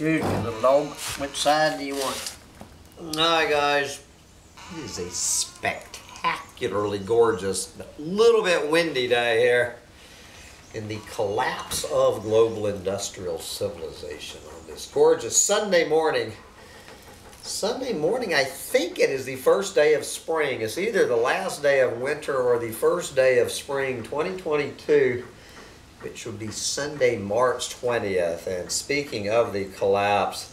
Me, little dog. Which side do you want? Hi guys. It is a spectacularly gorgeous, but little bit windy day here in the collapse of global industrial civilization on this gorgeous Sunday morning. Sunday morning, I think it is the first day of spring. It's either the last day of winter or the first day of spring 2022 which would be Sunday, March 20th. And speaking of the collapse,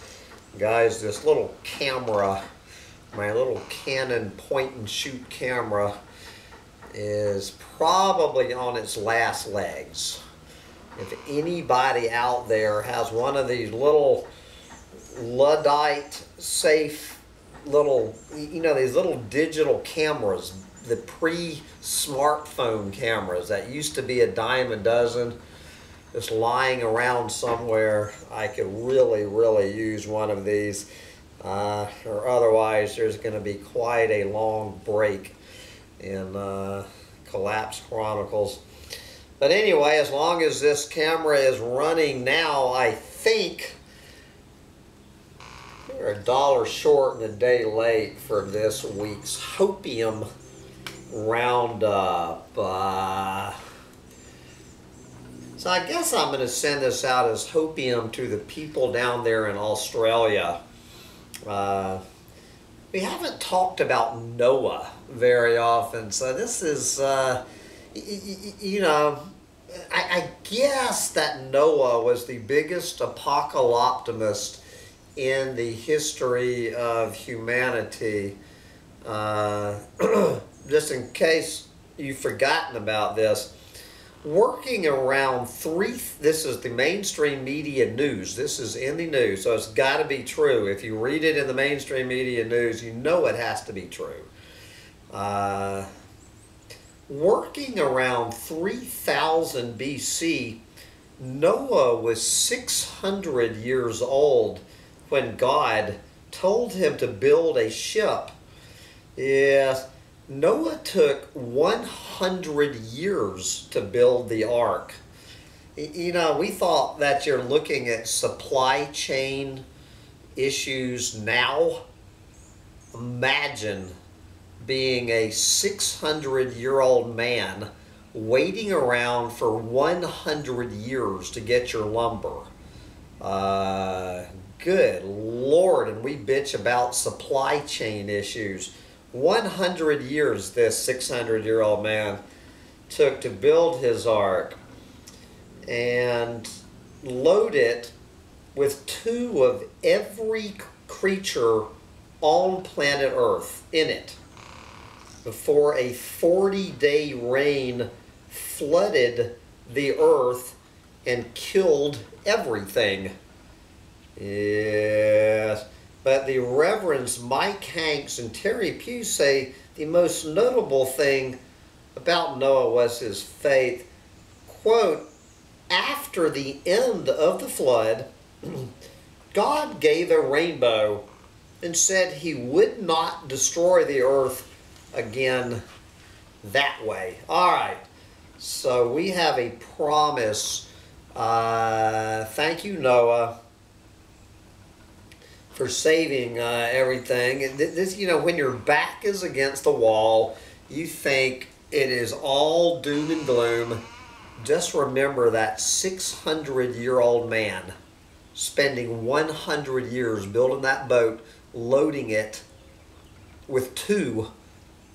guys, this little camera, my little Canon point and shoot camera, is probably on its last legs. If anybody out there has one of these little Luddite safe little, you know, these little digital cameras the pre-smartphone cameras. That used to be a dime a dozen just lying around somewhere. I could really really use one of these uh, or otherwise there's going to be quite a long break in uh, Collapse Chronicles. But anyway as long as this camera is running now I think we're a dollar short and a day late for this week's Hopium Roundup. Uh, so I guess I'm going to send this out as hopium to the people down there in Australia. Uh, we haven't talked about Noah very often, so this is, uh, you know, I, I, guess that Noah was the biggest apocalyptimist in the history of humanity. Uh, just in case you've forgotten about this, working around three, this is the mainstream media news. This is in the news, so it's got to be true. If you read it in the mainstream media news, you know it has to be true. Uh, working around 3000 BC, Noah was 600 years old when God told him to build a ship. Yes, Noah took 100 years to build the ark. You know, we thought that you're looking at supply chain issues now. Imagine being a 600 year old man waiting around for 100 years to get your lumber. Uh, good Lord, and we bitch about supply chain issues. 100 years this 600 year old man took to build his ark and load it with two of every creature on planet Earth in it before a 40 day rain flooded the earth and killed everything. Yes. But the Reverends Mike Hanks and Terry Pugh say the most notable thing about Noah was his faith. Quote, after the end of the flood, God gave a rainbow and said he would not destroy the earth again that way. All right, so we have a promise. Uh, thank you, Noah for saving uh, everything. This, you know, when your back is against the wall, you think it is all doom and gloom. Just remember that 600 year old man spending 100 years building that boat, loading it with two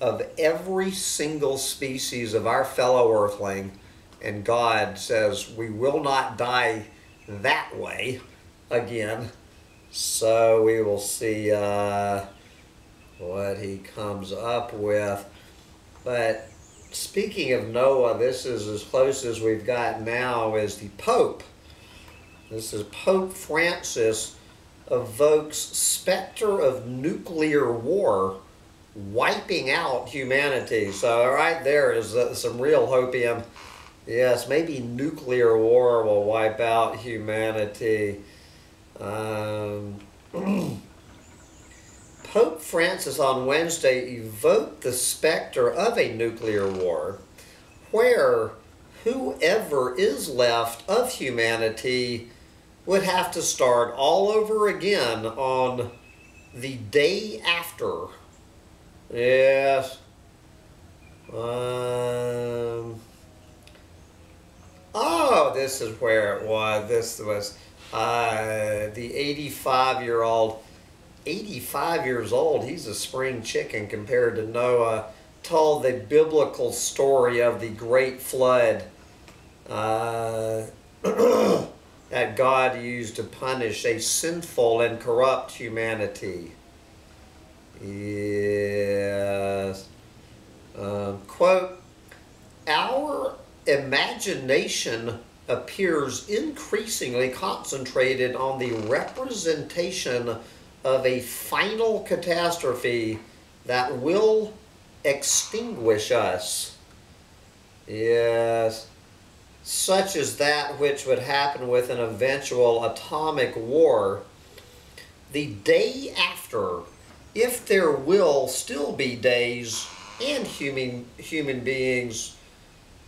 of every single species of our fellow earthling. And God says, We will not die that way again. So we will see uh, what he comes up with. But speaking of Noah, this is as close as we've got now as the Pope. This is Pope Francis evokes specter of nuclear war wiping out humanity. So right there is uh, some real hopium. Yes, maybe nuclear war will wipe out humanity. Um, Pope Francis on Wednesday evoked the specter of a nuclear war where whoever is left of humanity would have to start all over again on the day after. Yes. Um, oh, this is where it was. This was uh, the 85 year old. 85 years old, he's a spring chicken compared to Noah. Told the biblical story of the great flood uh, that God used to punish a sinful and corrupt humanity. Yes. Um, quote, our imagination appears increasingly concentrated on the representation of a final catastrophe that will extinguish us. Yes. Such as that which would happen with an eventual atomic war. The day after, if there will still be days and human, human beings,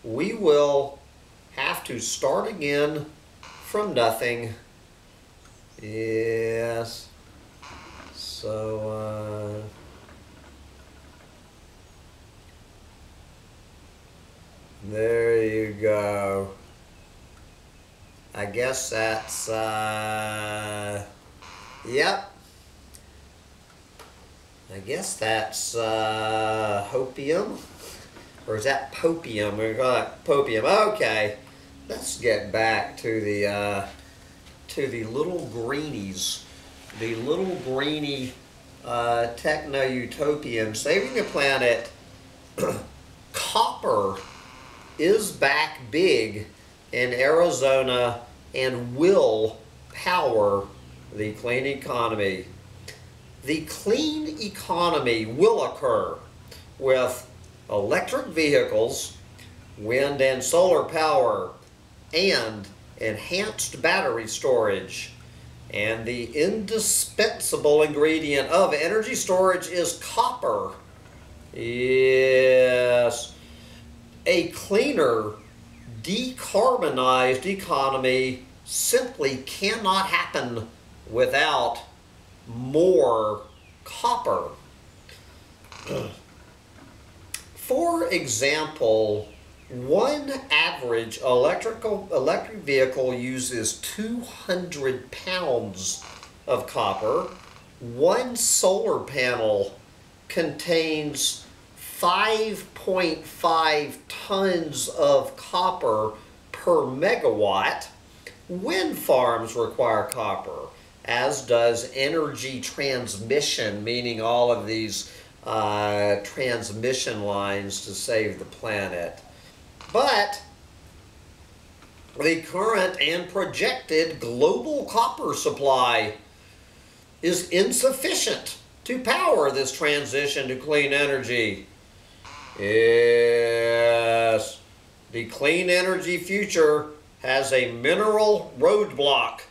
we will have to start again from nothing. Yes. So, uh, there you go. I guess that's, uh, yep. I guess that's uh, hopium. Or is that popium? We call it popium. Okay. Let's get back to the uh, to the little greenies. The little greeny uh, techno utopian saving the planet. Copper is back big in Arizona and will power the clean economy the clean economy will occur with electric vehicles, wind and solar power, and enhanced battery storage. And the indispensable ingredient of energy storage is copper. Yes. A cleaner, decarbonized economy simply cannot happen without more copper. For example, one average electrical electric vehicle uses 200 pounds of copper. One solar panel contains 5.5 tons of copper per megawatt. Wind farms require copper as does energy transmission, meaning all of these uh, transmission lines to save the planet. But the current and projected global copper supply is insufficient to power this transition to clean energy. Yes, the clean energy future has a mineral roadblock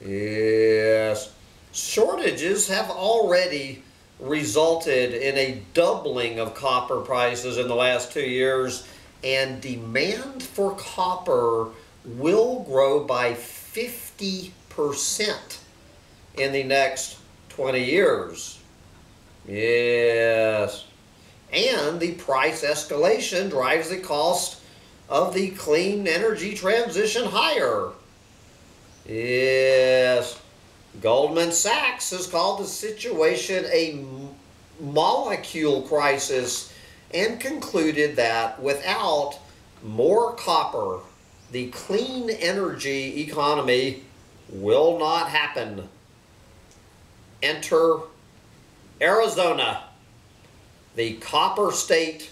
Yes. Shortages have already resulted in a doubling of copper prices in the last two years, and demand for copper will grow by 50% in the next 20 years. Yes. And the price escalation drives the cost of the clean energy transition higher. Yes. Goldman Sachs has called the situation a molecule crisis and concluded that without more copper, the clean energy economy will not happen. Enter Arizona. The copper state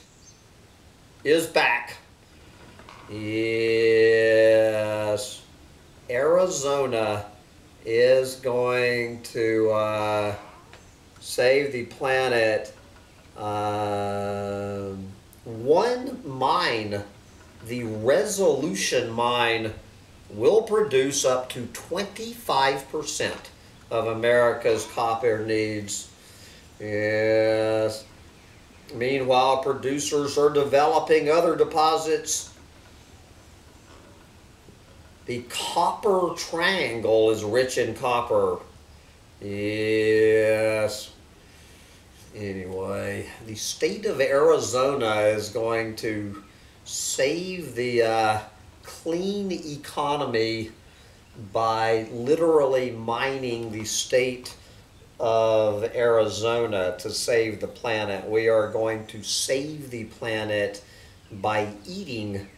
is back. Yes. Arizona is going to uh, save the planet. Uh, one mine, the resolution mine, will produce up to 25% of America's copper needs. Yes. Meanwhile, producers are developing other deposits The copper triangle is rich in copper. Yes. Anyway, the state of Arizona is going to save the uh, clean economy by literally mining the state of Arizona to save the planet. We are going to save the planet by eating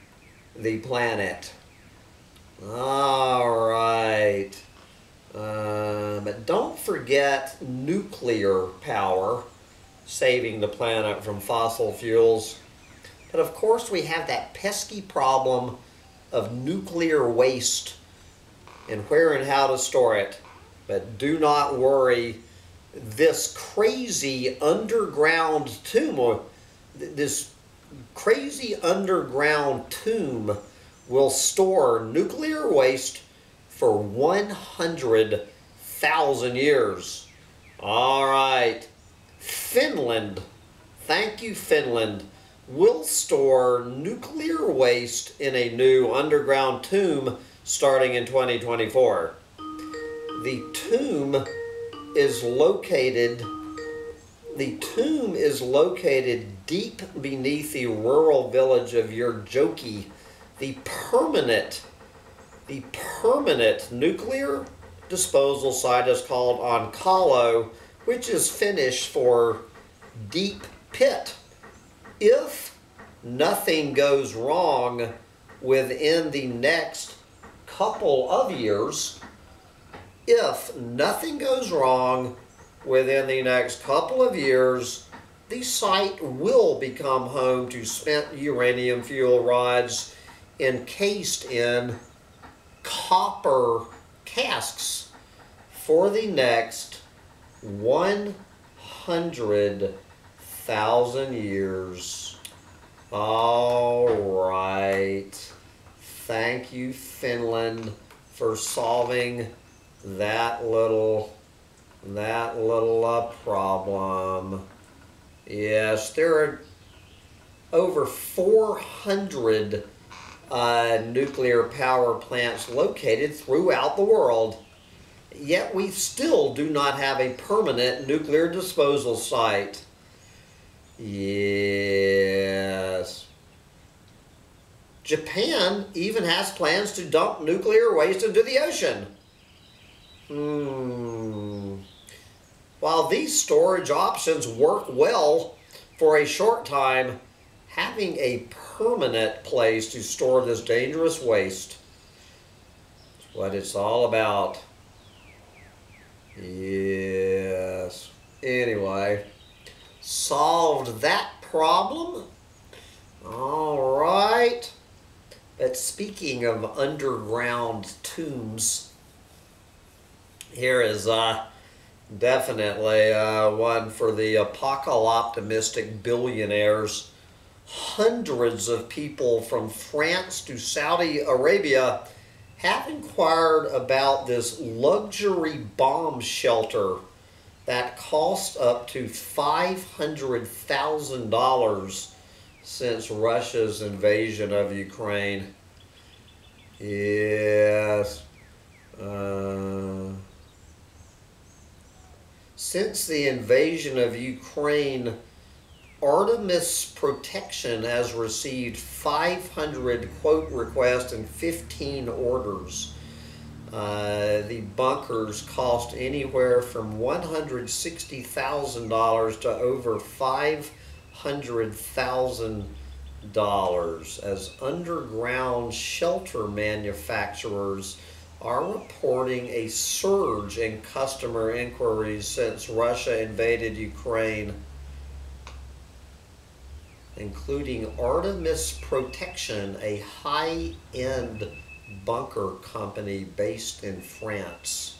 the planet. All right. Uh, but don't forget nuclear power, saving the planet from fossil fuels. But of course, we have that pesky problem of nuclear waste and where and how to store it. But do not worry, this crazy underground tomb, this crazy underground tomb will store nuclear waste for 100,000 years. All right. Finland, thank you, Finland, will store nuclear waste in a new underground tomb starting in 2024. The tomb is located the tomb is located deep beneath the rural village of Eurajoki. The permanent the permanent nuclear disposal site is called Onkalo, which is Finnish for deep pit. If nothing goes wrong within the next couple of years, if nothing goes wrong within the next couple of years, the site will become home to spent uranium fuel rods encased in copper casks for the next 100,000 years. All right. Thank you, Finland, for solving that little that little uh, problem. Yes, there are over 400 uh, nuclear power plants located throughout the world. Yet we still do not have a permanent nuclear disposal site. Yes. Japan even has plans to dump nuclear waste into the ocean. Hmm. While these storage options work well for a short time, having a permanent place to store this dangerous waste is what it's all about. Yes. Anyway, solved that problem. All right. But speaking of underground tombs, here is uh, definitely uh, one for the apocalyptic billionaires hundreds of people from France to Saudi Arabia have inquired about this luxury bomb shelter that cost up to $500,000 since Russia's invasion of Ukraine. Yes. Uh, since the invasion of Ukraine, Artemis Protection has received 500 quote requests and 15 orders. Uh, the bunkers cost anywhere from $160,000 to over $500,000 as underground shelter manufacturers are reporting a surge in customer inquiries since Russia invaded Ukraine including Artemis Protection, a high-end bunker company based in France.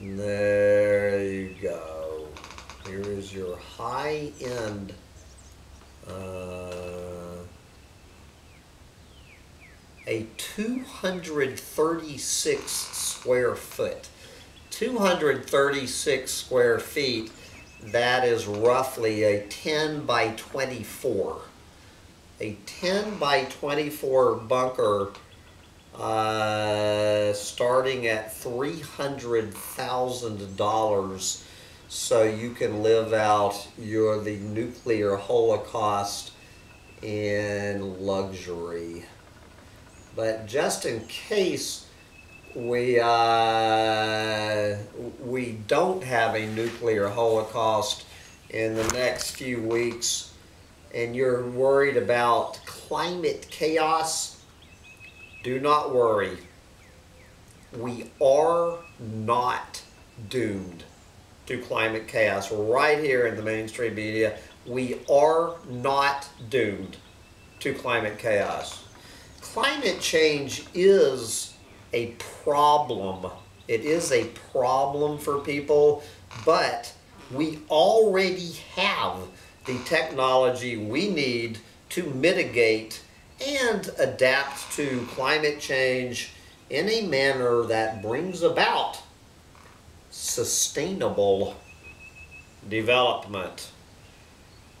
There you go. Here is your high-end uh, a 236 square foot. 236 square feet that is roughly a 10 by 24. A 10 by 24 bunker uh, starting at $300,000 so you can live out your the nuclear holocaust in luxury. But just in case we uh, don't have a nuclear holocaust in the next few weeks, and you're worried about climate chaos, do not worry. We are not doomed to climate chaos right here in the mainstream media. We are not doomed to climate chaos. Climate change is a problem. It is a problem for people, but we already have the technology we need to mitigate and adapt to climate change in a manner that brings about sustainable development.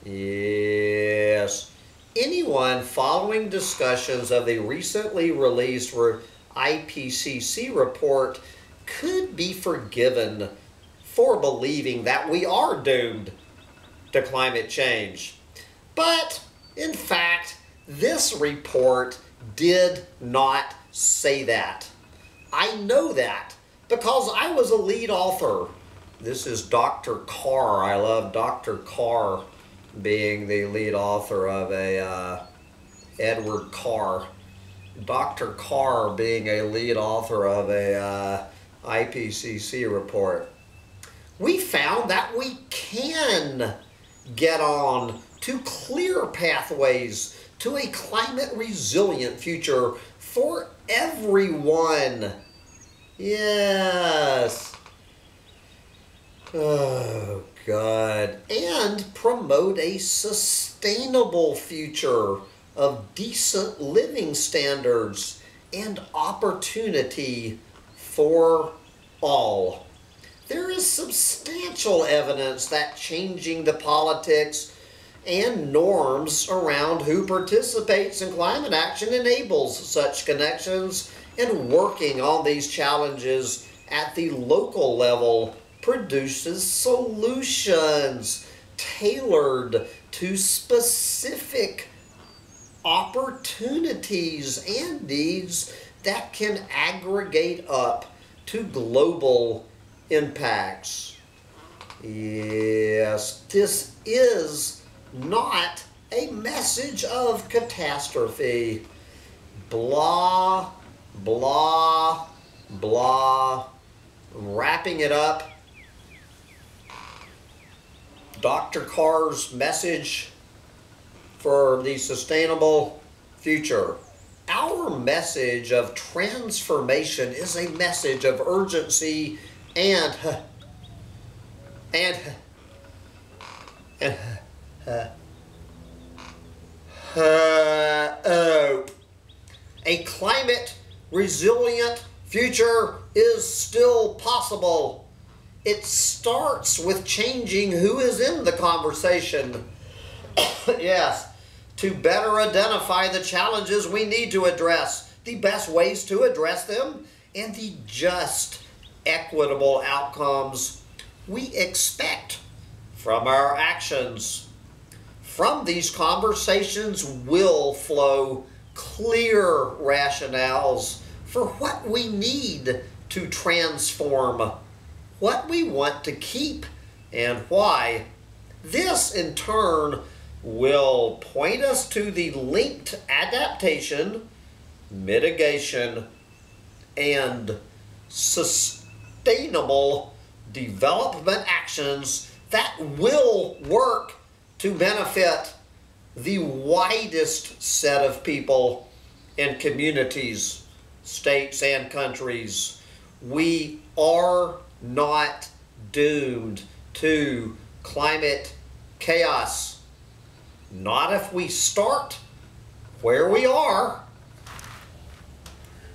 Yes. Anyone following discussions of the recently released IPCC report could be forgiven for believing that we are doomed to climate change. But, in fact, this report did not say that. I know that because I was a lead author. This is Dr. Carr. I love Dr. Carr being the lead author of a uh, Edward Carr. Dr. Carr being a lead author of a uh, IPCC report. We found that we can get on to clear pathways to a climate resilient future for everyone. Yes. Oh, God. And promote a sustainable future of decent living standards and opportunity for all. There is substantial evidence that changing the politics and norms around who participates in climate action enables such connections and working on these challenges at the local level produces solutions tailored to specific opportunities and needs that can aggregate up to global impacts. Yes, this is not a message of catastrophe. Blah, blah, blah. Wrapping it up, Dr. Carr's message for the sustainable future. Our message of transformation is a message of urgency and and and uh, uh, a climate resilient future is still possible. It starts with changing who is in the conversation. yes, to better identify the challenges we need to address, the best ways to address them, and the just, equitable outcomes we expect from our actions. From these conversations will flow clear rationales for what we need to transform, what we want to keep, and why. This, in turn, will point us to the linked adaptation, mitigation, and sustainable development actions that will work to benefit the widest set of people and communities, states, and countries. We are not doomed to climate chaos. Not if we start where we are.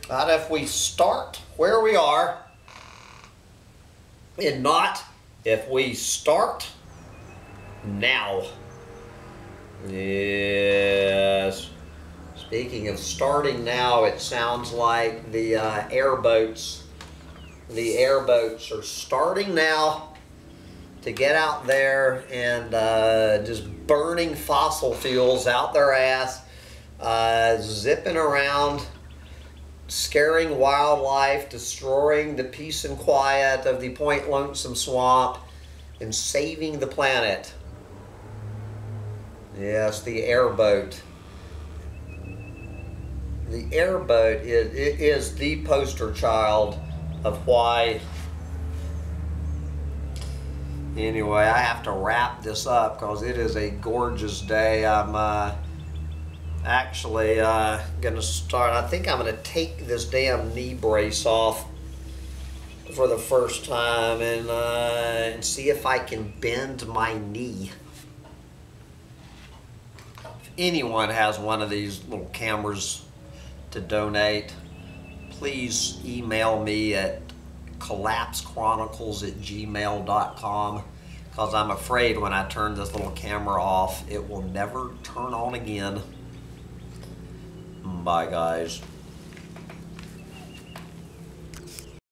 Not if we start where we are. And not if we start now. Yes. Speaking of starting now, it sounds like the uh, airboats, the airboats are starting now to get out there and uh, just burning fossil fuels out their ass, uh, zipping around, scaring wildlife, destroying the peace and quiet of the Point Lonesome Swamp, and saving the planet. Yes, the airboat. The airboat is, is the poster child of why. Anyway, I have to wrap this up because it is a gorgeous day. I'm uh, actually uh, going to start. I think I'm going to take this damn knee brace off for the first time and, uh, and see if I can bend my knee anyone has one of these little cameras to donate, please email me at collapsechronicles at gmail.com because I'm afraid when I turn this little camera off, it will never turn on again. Bye, guys.